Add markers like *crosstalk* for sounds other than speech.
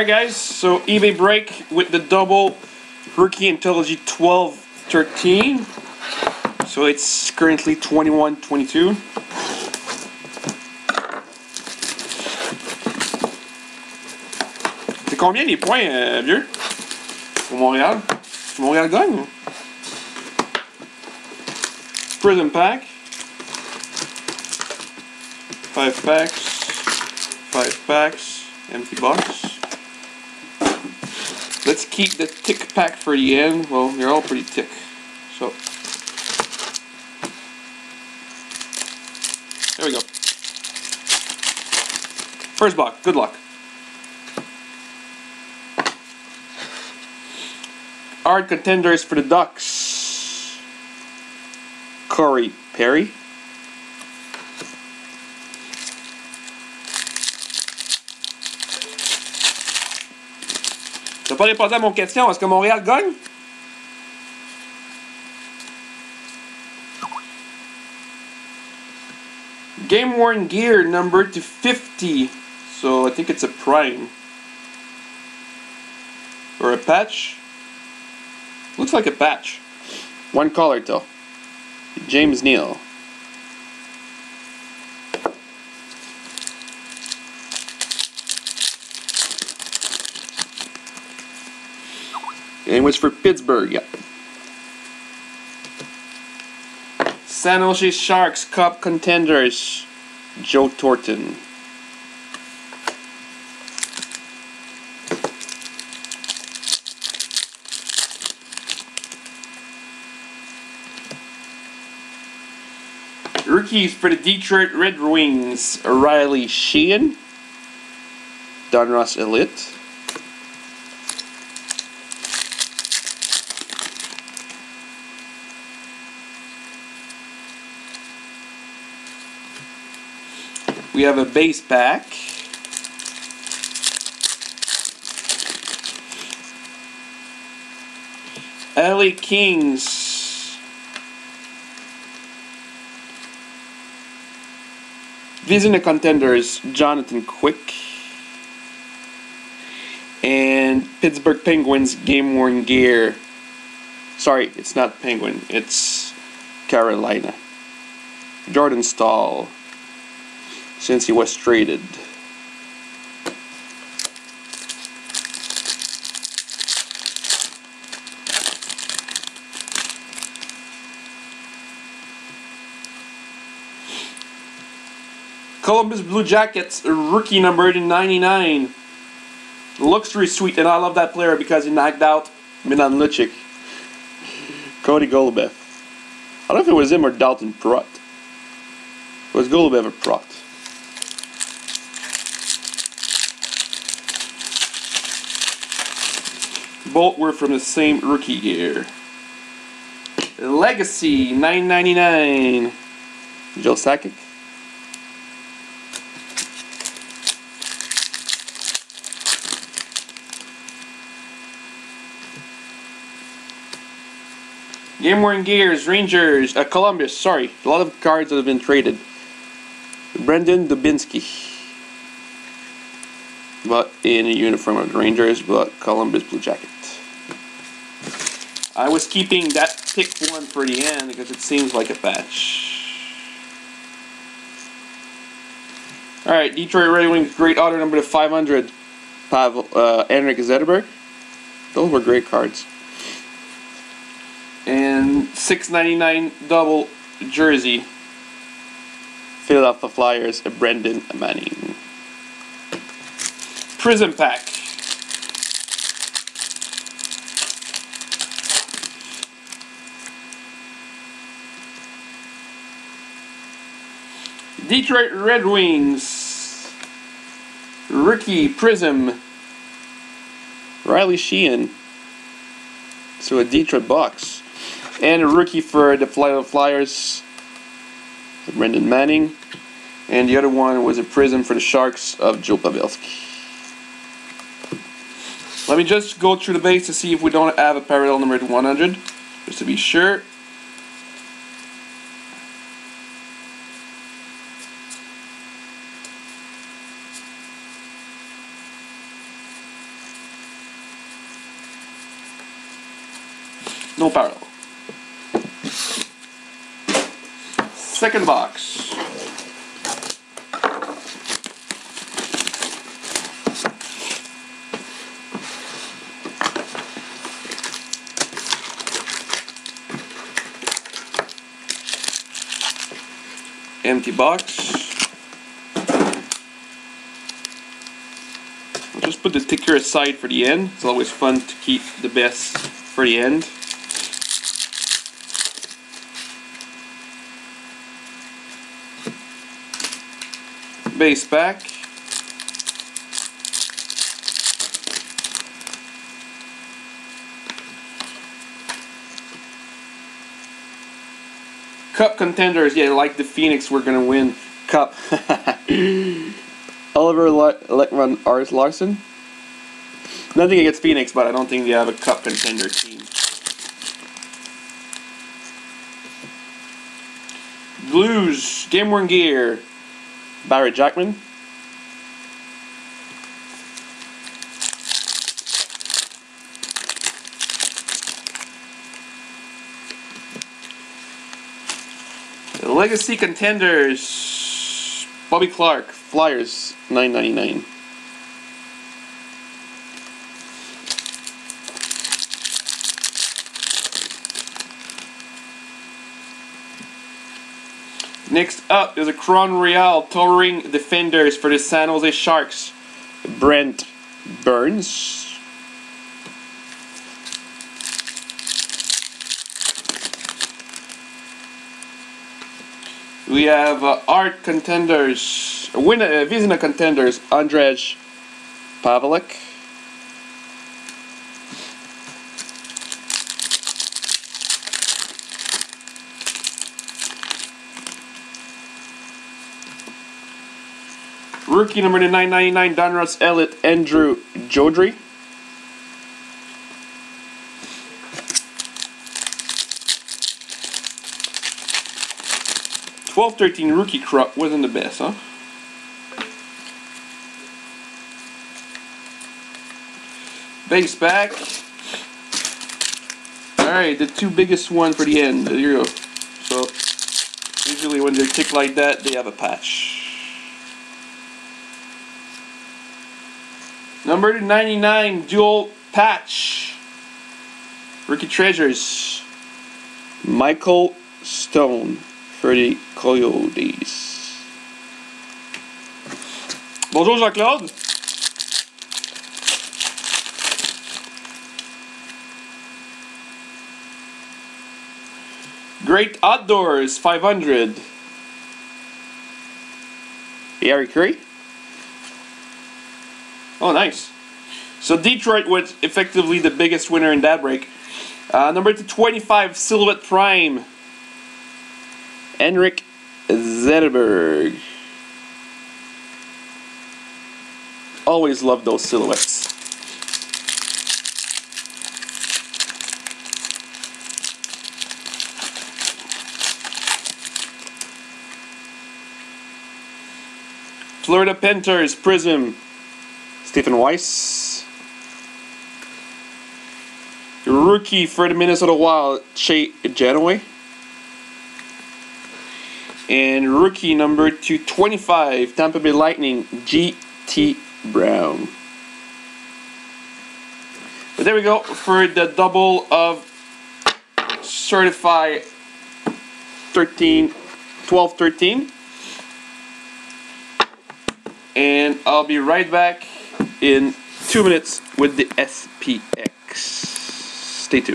Alright guys, so eBay break with the double rookie Anthology 12 13. So it's currently 21 22. C'est combien les points, euh, vieux? Pour Montréal? Montréal gagne? Prism pack. 5 packs. 5 packs. Empty box. Let's keep the tick pack for the end. Well, they're all pretty tick. So. There we go. First box. Good luck. Hard contenders for the Ducks. Corey Perry. Pas répondu à mon question. Est-ce que Montréal gagne? Game worn gear number to 50. So I think it's a prime. Or a patch. Looks like a patch. One color though. James Neal. And was for Pittsburgh, yeah. San Jose Sharks Cup contenders. Joe Thornton. Rookies for the Detroit Red Wings, Riley Sheahan, Donruss Elite, we have a base pack. LA Kings. These are the contenders Jonathan Quick and Pittsburgh Penguins game worn gear. Sorry, it's not Penguin, it's Carolina. Jordan Staal since he was traded. Columbus Blue Jackets, rookie number 99. Looks really sweet, and I love that player because he knocked out Milan Lucic. Cody Goloubef. I don't know if it was him or Dalton Prout. Was Goloubef or Prout? Both were from the same rookie year. Legacy, 9.99. Joe Sakic. Game worn gears, Rangers, uh, Columbus. Sorry, a lot of cards that have been traded. Brandon Dubinsky, but in a uniform of the Rangers, but Columbus Blue Jacket. I was keeping that pick one for the end because it seems like a patch. All right, Detroit Red Wings, great auto number to 500. Pavel, uh, Henrik Zetterberg. Those were great cards. And 6.99 double jersey. Philadelphia Flyers, Brandon Manning. Prism pack. Detroit Red Wings. Rookie Prism. Riley Sheahan. So a Detroit box. And a rookie for the Florida Flyers. Brandon Manning. And the other one was a Prism for the Sharks of Joe Pavelski. Let me just go through the base to see if we don't have a parallel number 100, just to be sure. No parallel. Second box. Empty box. I'll just put the ticker aside for the end. It's always fun to keep the best for the end. Base pack. Cup contenders, yeah, like the Phoenix, we're gonna win Cup. *laughs* Oliver Ekman-Larsson. Nothing against Phoenix, but I don't think they have a Cup contender team. Blues, Game Worn Gear, Barry Jackman. Legacy contenders Bobby Clarke, Flyers, nine ninety nine. Next up is a Crown Royale Towering Defenders for the San Jose Sharks. Brent Burns. We have uh, art contenders, win uh, Vezina contenders, Andrej Pavelec. Rookie number 999, Donruss Elite, Andrew Joudrey. Twelve thirteen rookie crop wasn't the best, huh? Base back. Alright, the two biggest one for the end. There you go. So, usually when they tick like that, they have a patch. Number 99, dual patch. Rookie Treasures. Michael Stone the Coyotes. Bonjour Jean-Claude. Great Outdoors 500. Harry Curry. Oh, nice. So Detroit was effectively the biggest winner in that break. Uh, number 25, Silhouette Prime. Henrik Zetterberg. Always love those silhouettes. Florida Panthers Prism Stephen Weiss. Rookie for the Minnesota Wild, Shea Janaway. And rookie number 225, Tampa Bay Lightning, J.T. Brown. But there we go for the double of certified 13, 12, 13. And I'll be right back in two minutes with the SPX. Stay tuned.